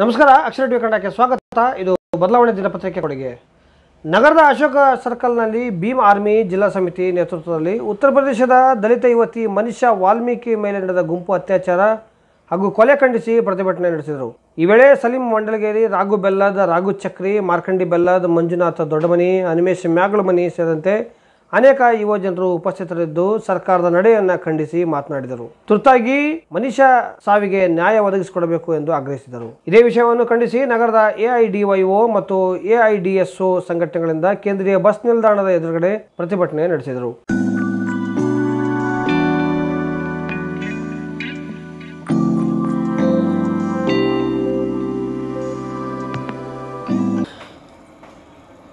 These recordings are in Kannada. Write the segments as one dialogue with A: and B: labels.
A: ನಮಸ್ಕಾರ, ಅಕ್ಷರ ಟಿವಿ ಕನ್ನಡಕ್ಕೆ ಸ್ವಾಗತ. ಇದು ಬದಲಾವಣೆ ದಿನಪತ್ರಿಕೆ ಕೊಡುಗೆ. ನಗರದ ಅಶೋಕ ಸರ್ಕಲ್ನಲ್ಲಿ ಭೀಮ್ ಆರ್ಮಿ ಜಿಲ್ಲಾ ಸಮಿತಿ ನೇತೃತ್ವದಲ್ಲಿ ಉತ್ತರ ಪ್ರದೇಶದ ದಲಿತ ಯುವತಿ ಮನಿಷಾ ವಾಲ್ಮೀಕಿ ಮೇಲೆ ನಡೆದ ಗುಂಪು ಅತ್ಯಾಚಾರ ಹಾಗೂ ಕೊಲೆ ಖಂಡಿಸಿ ಪ್ರತಿಭಟನೆ ನಡೆಸಿದರು. ಈ ವೇಳೆ ಸಲೀಂ ಮಂಡಲಗೇರಿ, ರಾಘು ಬೆಲ್ಲದ, ರಾಘು ಚಕ್ರಿ, ಮಾರ್ಕಂಡಿ ಬೆಲ್ಲದ, ಮಂಜುನಾಥ ದೊಡ್ಡಮನಿ ಅನಿಮೇಶ್ ಮ್ಯಾಗಳಮನಿ ಸೇರಿದಂತೆ ಅನೇಕ ಯುವ ಜನರು ಉಪಸ್ಥಿತರಿದ್ದು ಸರ್ಕಾರದ ನಡೆಯನ್ನ ಖಂಡಿಸಿ ಮಾತನಾಡಿದರು. ತುರ್ತಾಗಿ ಮನುಷ್ಯ ಸಾವಿಗೆ ನ್ಯಾಯ ಒದಗಿಸಿಕೊಡಬೇಕು ಎಂದು ಆಗ್ರಹಿಸಿದರು. ಇದೇ ವಿಷಯವನ್ನು ಖಂಡಿಸಿ ನಗರದ ಎಐಡಿವೈಒ ಮತ್ತು ಎಐಡಿಎಸ್ಒ ಸಂಘಟನೆಗಳಿಂದ ಕೇಂದ್ರೀಯ ಬಸ್ ನಿಲ್ದಾಣದ ಎದುರುಗಡೆ ಪ್ರತಿಭಟನೆ ನಡೆಸಿದರು.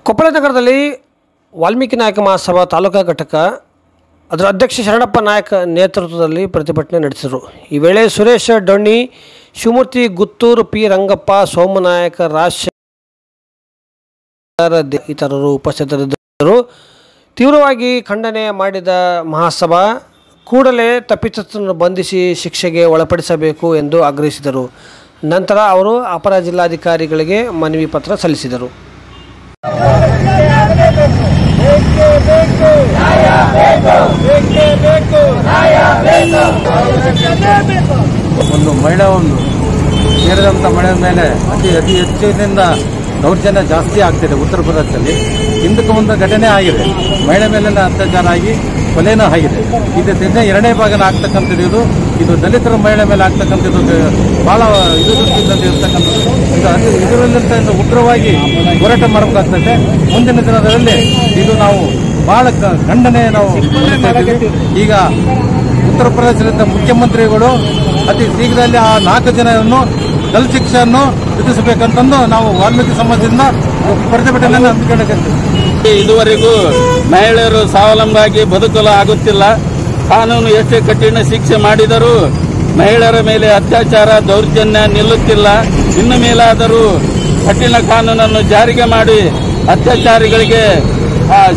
A: ಕೊಪ್ಪಳ ನಗರದಲ್ಲಿ ವಾಲ್ಮೀಕಿ ನಾಯಕ ಮಹಾಸಭಾ ತಾಲೂಕಾ ಘಟಕ, ಅದರ ಅಧ್ಯಕ್ಷ ಶರಣಪ್ಪ ನಾಯಕ ನೇತೃತ್ವದಲ್ಲಿ ಪ್ರತಿಭಟನೆ ನಡೆಸಿದರು. ಈ ವೇಳೆ ಸುರೇಶ ಡೊಣ್ಣಿ, ಶಿವಮೂರ್ತಿ ಗುತ್ತೂರು ಪಿ ರಂಗಪ್ಪ, ಸೋಮನಾಯಕ ರಾಜಶೇಖರ ಇತರರು ಉಪಸ್ಥಿತರಿದ್ದರು. ತೀವ್ರವಾಗಿ ಖಂಡನೆ ಮಾಡಿದ ಮಹಾಸಭಾ ಕೂಡಲೇ ತಪ್ಪಿತಸ್ಥರನ್ನು ಬಂಧಿಸಿ ಶಿಕ್ಷೆಗೆ ಒಳಪಡಿಸಬೇಕು ಎಂದು ಆಗ್ರಹಿಸಿದರು. ನಂತರ ಅವರು ಅಪರ ಜಿಲ್ಲಾಧಿಕಾರಿಗಳಿಗೆ ಮನವಿ ಪತ್ರ ಸಲ್ಲಿಸಿದರು.
B: ಒಂದು ಮಹಿಳೆ ಒಂದು ಸೇರಿದಂಥ ಮಳೆ ಮೇಲೆ ಅತಿ ಅತಿ ಹೆಚ್ಚಿನಿಂದ ದೌರ್ಜನ್ಯ ಜಾಸ್ತಿ ಆಗ್ತಿದೆ ಉತ್ತರ ಪ್ರದೇಶದಲ್ಲಿ. ಹಿಂದಕ್ಕೆ ಒಂದು ಘಟನೆ ಆಗಿದೆ. ಮಹಿಳೆ ಮೇಲಿನ ಅತ್ಯಾಚಾರ ಆಗಿ ಕೊಲೆನೂ ಆಗಿದೆ. ಇದು ದಿನ ಎರಡನೇ ಭಾಗನ ಆಗ್ತಕ್ಕಂಥದ್ದು ಇದು. ದಲಿತರ ಮಹಿಳೆ ಮೇಲೆ ಆಗ್ತಕ್ಕಂಥದ್ದು ಬಹಳ ಇದು ದೃಷ್ಟಿಯಿಂದ ಇರ್ತಕ್ಕಂಥದ್ದು. ಇದು ಉಗ್ರವಾಗಿ ಹೋರಾಟ ಮಾಡಬೇಕಾಗ್ತದೆ. ಮುಂದಿನ ದಿನದಲ್ಲಿ ಇದು ನಾವು ಬಹಳ ಖಂಡನೆ ನಾವು ಈಗ ಉತ್ತರ ಪ್ರದೇಶದಿಂದ ಮುಖ್ಯಮಂತ್ರಿಗಳು ಅತಿ ಶೀಘ್ರದಲ್ಲಿ ಆ ನಾಲ್ಕು ಜನರನ್ನು ಗಲ್ ಶಿಕ್ಷೆಯನ್ನು ವಿಧಿಸಬೇಕಂತಂದು ನಾವು ವಾಲ್ಮೀಕಿ ಸಮಾಜದಿಂದ ಪ್ರತಿಭಟನೆಯನ್ನು ಹಮ್ಮಿಕೊಂಡಿದ್ದೇವೆ.
C: ಇದುವರೆಗೂ ಮಹಿಳೆಯರು ಸ್ವಾವಲಂಬಾಗಿ ಬದುಕಲು ಆಗುತ್ತಿಲ್ಲ. ಕಾನೂನು ಎಷ್ಟೇ ಕಠಿಣ ಶಿಕ್ಷೆ ಮಾಡಿದರೂ ಮಹಿಳೆಯರ ಮೇಲೆ ಅತ್ಯಾಚಾರ, ದೌರ್ಜನ್ಯ ನಿಲ್ಲುತ್ತಿಲ್ಲ. ಇನ್ನು ಮೇಲಾದರೂ ಕಠಿಣ ಕಾನೂನನ್ನು ಜಾರಿಗೆ ಮಾಡಿ ಅತ್ಯಾಚಾರಿಗಳಿಗೆ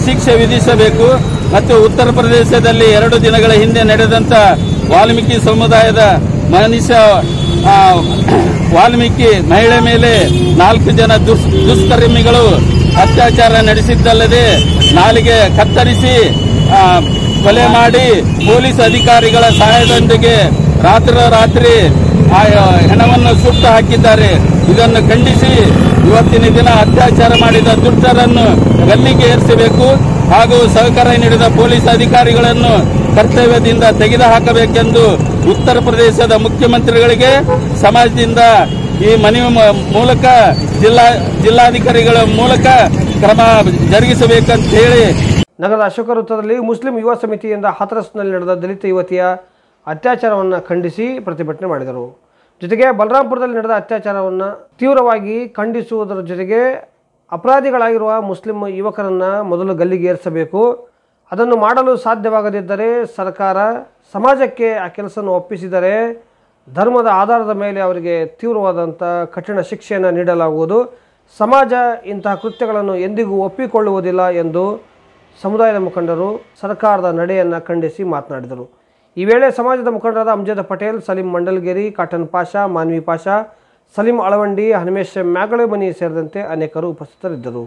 C: ಶಿಕ್ಷೆ ವಿಧಿಸಬೇಕು. ಮತ್ತು ಉತ್ತರ ಪ್ರದೇಶದಲ್ಲಿ ಎರಡು ದಿನಗಳ ಹಿಂದೆ ನಡೆದಂತ ವಾಲ್ಮೀಕಿ ಸಮುದಾಯದ ಮನುಷ್ಯ ವಾಲ್ಮೀಕಿ ಮಹಿಳೆ ಮೇಲೆ ನಾಲ್ಕು ಜನ ದುಸ್, ದುಷ್ಕರ್ಮಿಗಳು ಅತ್ಯಾಚಾರ ನಡೆಸಿದ್ದಲ್ಲದೆ ನಾಲಿಗೆ ಕತ್ತರಿಸಿ ಕೊಲೆ ಮಾಡಿ ಪೊಲೀಸ್ ಅಧಿಕಾರಿಗಳ ಸಹಾಯದೊಂದಿಗೆ ರಾತ್ರಿ ಆ, ಹೆಣವನ್ನು ಸುಟ್ಟು ಹಾಕಿದ್ದಾರೆ. ಇದನ್ನು ಖಂಡಿಸಿ ಇವತ್ತಿನ ದಿನ ಅತ್ಯಾಚಾರ ಮಾಡಿದ ದುಷ್ಟರನ್ನು ಗಲ್ಲಿಗೆ ಏರಿಸಬೇಕು. ಹಾಗೂ ಸಹಕಾರ ನೀಡಿದ ಪೊಲೀಸ್ ಅಧಿಕಾರಿಗಳನ್ನು ಕರ್ತವ್ಯದಿಂದ ತೆಗೆದುಹಾಕಬೇಕೆಂದು ಉತ್ತರ ಪ್ರದೇಶದ ಮುಖ್ಯಮಂತ್ರಿಗಳಿಗೆ ಸಮಾಜದಿಂದ ಈ ಮನವಿ ಮೂಲಕ ಜಿಲ್ಲಾ, ಜಿಲ್ಲಾಧಿಕಾರಿಗಳ ಮೂಲಕ ಕ್ರಮ ಜರುಗಿಸಬೇಕಂತ ಹೇಳಿ.
A: ನಗರದ ಅಶೋಕ ವೃತ್ತದಲ್ಲಿ ಮುಸ್ಲಿಂ ಯುವ ಸಮಿತಿಯಿಂದ ಹಾಥರಸ್ನಲ್ಲಿ ನಡೆದ ದಲಿತ ಯುವತಿಯ ಅತ್ಯಾಚಾರವನ್ನು ಖಂಡಿಸಿ ಪ್ರತಿಭಟನೆ ಮಾಡಿದರು. ಜೊತೆಗೆ ಬಲರಾಂಪುರದಲ್ಲಿ ನಡೆದ ಅತ್ಯಾಚಾರವನ್ನು ತೀವ್ರವಾಗಿ ಖಂಡಿಸುವುದರ ಜೊತೆಗೆ ಅಪರಾಧಿಗಳಾಗಿರುವ ಮುಸ್ಲಿಂ ಯುವಕರನ್ನು ಮೊದಲು ಗಲ್ಲಿಗೇರಿಸಬೇಕು. ಅದನ್ನು ಮಾಡಲು ಸಾಧ್ಯವಾಗದಿದ್ದರೆ ಸರ್ಕಾರ ಸಮಾಜಕ್ಕೆ ಆ ಕೆಲಸವನ್ನು ಒಪ್ಪಿಸಿದರೆ ಧರ್ಮದ ಆಧಾರದ ಮೇಲೆ ಅವರಿಗೆ ತೀವ್ರವಾದಂಥ ಕಠಿಣ ಶಿಕ್ಷೆಯನ್ನು ನೀಡಲಾಗುವುದು ಸಮಾಜ ಇಂತಹ ಕೃತ್ಯಗಳನ್ನು ಎಂದಿಗೂ ಒಪ್ಪಿಕೊಳ್ಳುವುದಿಲ್ಲ ಎಂದು ಸಮುದಾಯದ ಮುಖಂಡರು ಸರ್ಕಾರದ ನಡೆಯನ್ನು ಖಂಡಿಸಿ ಮಾತನಾಡಿದರು ಈ ವೇಳೆ ಸಮಾಜದ ಮುಖಂಡರಾದ ಅಮ್ಜದ್ ಪಟೇಲ್ ಸಲೀಂ ಮಂಡಲ್ಗೇರಿ ಕಾಟನ್ ಪಾಷಾ ಮಾನ್ವಿ ಪಾಷಾ ಸಲೀಂ ಅಳವಂಡಿ ಹನುಮೇಶ್ ಮ್ಯಾಗಳಮನಿ ಸೇರಿದಂತೆ ಅನೇಕರು ಉಪಸ್ಥಿತರಿದ್ದರು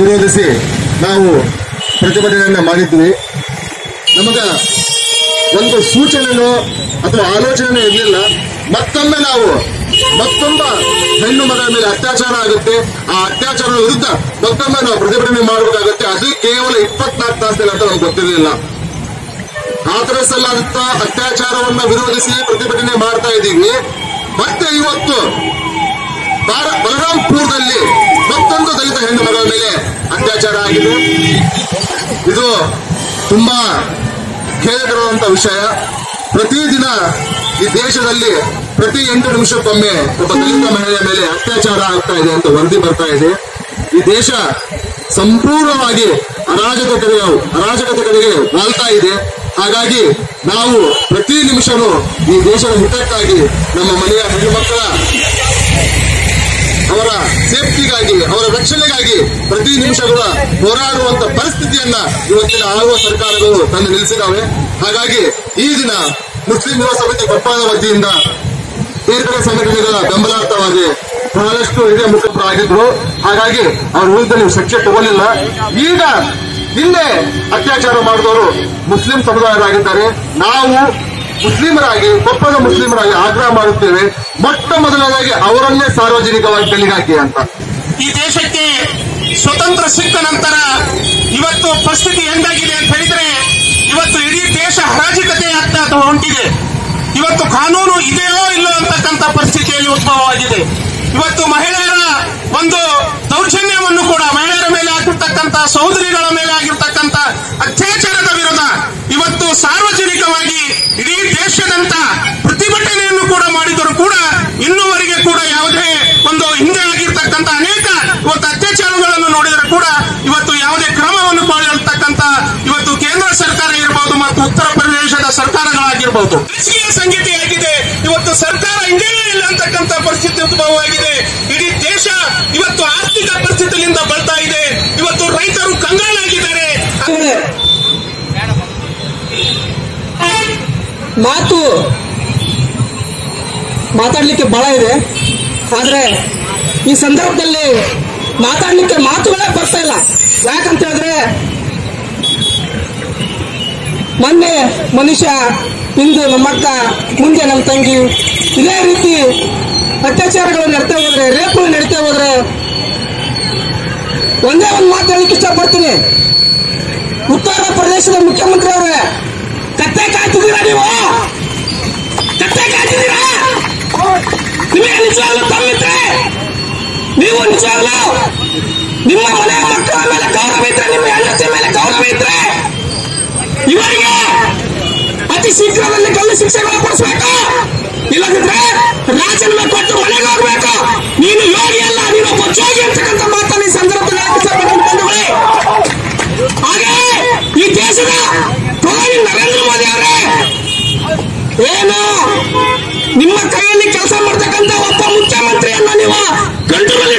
D: ವಿರೋಧಿಸಿ ನಾವು ಪ್ರತಿಭಟನೆಯನ್ನ ಮಾಡಿದ್ವಿ. ನಮಗ ಒಂದು ಸೂಚನೆನೋ ಅಥವಾ ಆಲೋಚನೆ ಇರಲಿಲ್ಲ. ಮತ್ತೊಮ್ಮೆ ನಾವು ಮತ್ತೊಬ್ಬ ಹೆಣ್ಣು ಮಗಳ ಮೇಲೆ ಅತ್ಯಾಚಾರ ಆಗುತ್ತೆ. ಆ ಅತ್ಯಾಚಾರದ ವಿರುದ್ಧ ಮತ್ತೊಮ್ಮೆ ನಾವು ಪ್ರತಿಭಟನೆ ಮಾಡಬೇಕಾಗುತ್ತೆ. ಅದು ಕೇವಲ ಇಪ್ಪತ್ನಾಲ್ಕು ತಾಸಿನಲ್ಲಿ ಅಂತ ನಮ್ಗೆ ಗೊತ್ತಿರಲಿಲ್ಲ. ಆಧರಿಸಲಾಗುತ್ತ ಅತ್ಯಾಚಾರವನ್ನ ವಿರೋಧಿಸಿ ಪ್ರತಿಭಟನೆ ಮಾಡ್ತಾ ಇದ್ದೀವಿ. ಮತ್ತೆ ಇವತ್ತು ಬಲರಾಮ್ಪುರದಲ್ಲಿ ಮತ್ತೊಂದು ದಲಿತ ಹೆಣ್ಣು ಮಗಳ ಮೇಲೆ ಅತ್ಯಾಚಾರ ಆಗಿದೆ. ಇದು ತುಂಬಾ ಖೇದಕರವಾದಂತ ವಿಷಯ. ಪ್ರತಿದಿನ ಈ ದೇಶದಲ್ಲಿ ಪ್ರತಿ ಎಂಟು ನಿಮಿಷಕ್ಕೊಮ್ಮೆ ಒಬ್ಬ ದಲಿತ ಮಹಿಳೆಯ ಮೇಲೆ ಅತ್ಯಾಚಾರ ಆಗ್ತಾ ಇದೆ ಅಂತ ವರದಿ ಬರ್ತಾ ಇದೆ. ಈ ದೇಶ ಸಂಪೂರ್ಣವಾಗಿ ಅರಾಜಕ ಕಡೆಗೆ ಅರಾಜಕತೆ ಕಡೆಗೆ ವಾಲ್ತಾ ಇದೆ. ಹಾಗಾಗಿ ನಾವು ಪ್ರತಿ ನಿಮಿಷನೂ ಈ ದೇಶದ ಹಿತಕ್ಕಾಗಿ ನಮ್ಮ ಮನೆಯ ಹೆಣ್ಣು ಮಕ್ಕಳ ಅವರ ಸೇಫ್ಟಿಗಾಗಿ, ಅವರ ರಕ್ಷಣೆಗಾಗಿ ಪ್ರತಿ ನಿಮಿಷ ಕೂಡ ಹೋರಾಡುವಂತ ಪರಿಸ್ಥಿತಿಯನ್ನ ಇವತ್ತಿನ ಆಳುವ ಸರ್ಕಾರಗಳು ತಂದು ನಿಲ್ಲಿಸಿದಾವೆ ಹಾಗಾಗಿ ಈ ದಿನ ಮುಸ್ಲಿಂ ಯುವ ಸಮಿತಿ ಕೊಪ್ಪಳದ ವತಿಯಿಂದ ಬೇರೆ ಸಂಘಟನೆಗಳ ಬೆಂಬಲಾರ್ಥವಾಗಿ ಬಹಳಷ್ಟು ಹಿರಿಯ ಮುಖಂಡರಾಗಿದ್ರು ಹಾಗಾಗಿ ಅವ್ರ ವಿರುದ್ಧ ನೀವು ಶಿಕ್ಷೆ ತಗೊಳ್ಳಿಲ್ಲ. ಈಗ ನಿನ್ನೆ ಅತ್ಯಾಚಾರ ಮಾಡಿದವರು ಮುಸ್ಲಿಂ ಸಮುದಾಯರಾಗಿದ್ದಾರೆ. ನಾವು ಮುಸ್ಲಿಮರಾಗಿ ಕೊಪ್ಪದ ಮುಸ್ಲಿಮರಾಗಿ ಆಗ್ರಹ ಮಾಡುತ್ತೇವೆ. ಮೊಟ್ಟ ಮೊದಲನೇದಾಗಿ ಅವರನ್ನೇ ಸಾರ್ವಜನಿಕವಾಗಿ ಬೆಳಿಗಾಕಿ ಅಂತ.
E: ಈ ದೇಶಕ್ಕೆ ಸ್ವತಂತ್ರ ಸಿಕ್ಕ ನಂತರ ಇವತ್ತು ಪರಿಸ್ಥಿತಿ ಹೆಂಗಾಗಿದೆ ಅಂತ ಹೇಳಿದ್ರೆ, ಇವತ್ತು ಇಡೀ ದೇಶ ಹರಾಜಿಕತೆ ಆಗ್ತಾ ಹೊಂಟಿದೆ. ಇವತ್ತು ಕಾನೂನು ಇದೆಯೋ ಇಲ್ಲೋ ಅಂತಕ್ಕಂಥ ಪರಿಸ್ಥಿತಿಯಲ್ಲಿ ಉದ್ಭವವಾಗಿದೆ. ಇವತ್ತು ಮಹಿಳೆಯರ ಒಂದು ದೌರ್ಜನ್ಯವನ್ನು ಕೂಡ ಮಹಿಳೆಯರ ಮೇಲೆ ಆಗಿರ್ತಕ್ಕಂಥ ಸಹೋದರಿಗಳ ಮೇಲೆ ಆಗಿರ್ತಕ್ಕಂಥ ವಿರುದ್ಧ ಇವತ್ತು ಸಾರ್ವಜನಿಕವಾಗಿ ಇಡೀ ದೇಶದಂತ ಪ್ರತಿಭಟನೆಯನ್ನು ಕೂಡ ಮಾಡಿದರೂ ಕೂಡ ಇನ್ನುವರೆಗೆ ಕೂಡ ಯಾವುದೇ ಒಂದು ಹಿಂದೆ ಆಗಿರ್ತಕ್ಕಂಥ ಅನೇಕ ಇವತ್ತು ಅತ್ಯಾಚಾರಗಳನ್ನು ನೋಡಿದರೆ ಕೂಡ ಇವತ್ತು ಯಾವುದೇ ಕ್ರಮವನ್ನು ಕೊಳ್ಳತಕ್ಕಂಥ ಇವತ್ತು ಕೇಂದ್ರ ಸರ್ಕಾರ ಇರಬಹುದು ಮತ್ತು ಉತ್ತರ ಪ್ರದೇಶದ ಸರ್ಕಾರಗಳಾಗಿರಬಹುದು ರಾಜಕೀಯ ಸಂಗತಿಯಾಗಿದೆ ಇವತ್ತು ಸರ್ಕಾರ ಹಿಂಗೇನೇ ಇಲ್ಲ ಅಂತಕ್ಕಂಥ ಪರಿಸ್ಥಿತಿ ಉದ್ಭವವಾಗಿದೆ. ಇಡೀ ದೇಶ ಇವತ್ತು ಆರ್ಥಿಕ ಪರಿಸ್ಥಿತಿಯಿಂದ ಬರ್ತಾ ಇದೆ. ಇವತ್ತು ರೈತರು ಕಂಗಾಲಾಗಿದ್ದಾರೆ.
F: ಮಾತು ಮಾತಾಡ್ಲಿಕ್ಕೆ ಬಹಳ ಇದೆ. ಆದ್ರೆ ಈ ಸಂದರ್ಭದಲ್ಲಿ ಮಾತಾಡ್ಲಿಕ್ಕೆ ಮಾತುಗಳೇ ಬರ್ತಾ ಇಲ್ಲ. ಯಾಕಂತ ಹೇಳಿದ್ರೆ ಮೊನ್ನೆ ಮನುಷ್ಯ ಇಂದು ನಮ್ಮಕ್ಕ, ಮುಂದೆ ನಮ್ಮ ತಂಗಿ, ಇದೇ ರೀತಿ ಅತ್ಯಾಚಾರಗಳು ನಡೀತಾ ಹೋದ್ರೆ ರೇಪುಗಳು ನಡೀತಾ ಹೋದ್ರೆ, ಒಂದೇ ಒಂದು ಮಾತು ಹೇಳಲಿಕ್ಕೆ ಇಷ್ಟಪಡ್ತೀನಿ. ಉತ್ತರ ಪ್ರದೇಶದ ಮುಖ್ಯಮಂತ್ರಿ ಅವರೇ ಕತ್ತೆ ಕಾಯ್ತಿದ್ದೀರಾ ನೀವು? ಕತ್ತೆ ಕಾಯ್ತಿದ್ದೀರಾ? ನಿಮಗೆ ನಿಜವಾಗ್ಲೂ ತಮ್ಮಿದ್ರೆ ನೀವು ನಿಜವಾಗ್ಲೂ ನಿಮ್ಮ ಮನೆಯ ಮಕ್ಕಳ ಮೇಲೆ ಗೌರವ ಇದ್ರೆ, ನಿಮ್ಮ ಹೆಂಡತಿ ಮೇಲೆ ಗೌರವ ಇದ್ರೆ? ಇವರಿಗೆ ಅತಿ ಶೀಘ್ರದಲ್ಲಿ ಕಲ್ಲು ಶಿಕ್ಷೆಗಳು ಕೊಡಿಸ್ಬೇಕು ಇಲ್ಲದಿದ್ರೆ ರಾಜೀನಾಮೆ ಕೊಟ್ಟು ಮನೆಗೆ ಹೋಗ್ಬೇಕು ನೀನು ಯೋಗಿ ಅಲ್ಲ, ನೀನು ಒಬ್ಬ ಅಂತಕ್ಕಂಥ ಮಾತನ್ನು ಈ ಸಂದರ್ಭದಲ್ಲಿ. ಹಾಗೆ ಈ ದೇಶದ ಪ್ರಧಾನಿ ನರೇಂದ್ರ ಮೋದಿ ಅವರೇ, ಏನು ನಿಮ್ಮ ಕೈಯಲ್ಲಿ ಕೆಲಸ ಮಾಡ್ತಕ್ಕಂಥ ಒಬ್ಬ ಮುಖ್ಯಮಂತ್ರಿಯನ್ನ ನೀವು ಇಟ್ಕೊಳಕ್ಕಾಗ್ತಿಲ್ಲ